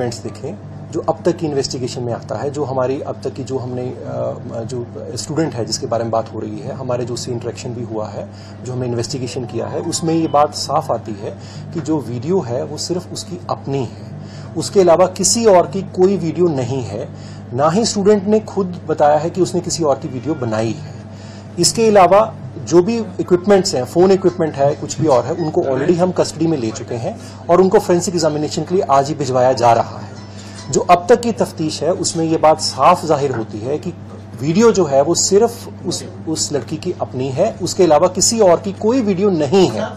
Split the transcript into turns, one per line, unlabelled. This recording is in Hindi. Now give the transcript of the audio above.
इवेंट्स देखें, जो अब तक की इन्वेस्टिगेशन में आता है, जो हमारी अब तक की जो हमने जो स्टूडेंट है, जिसके बारे में बात हो रही है, हमारे जो उससे इंटरेक्शन भी हुआ है, जो हमने इन्वेस्टिगेशन किया है, उसमें ये बात साफ़ आती है कि जो वीडियो है, वो सिर्फ़ उसकी अपनी है। उसके अलावा किसी और की कोई वीडियो नहीं है। ना ही स्टूडेंट ने खुद बताया है कि उसने किसी और की वीडियो बनाई है। इसके अलावा जो भी इक्विपमेंट्स हैं फ़ोन इक्विपमेंट है, कुछ भी और है, उनको ऑलरेडी हम कस्टडी में ले चुके हैं और उनको फोरेंसिक एग्जामिनेशन के लिए आज ही भिजवाया जा रहा है। जो अब तक की तफ्तीश है, उसमें ये बात साफ़ ज़ाहिर होती है कि वीडियो जो है, वो सिर्फ़ उस उस लड़की की अपनी है, उसके अलावा किसी और की कोई वीडियो नहीं है।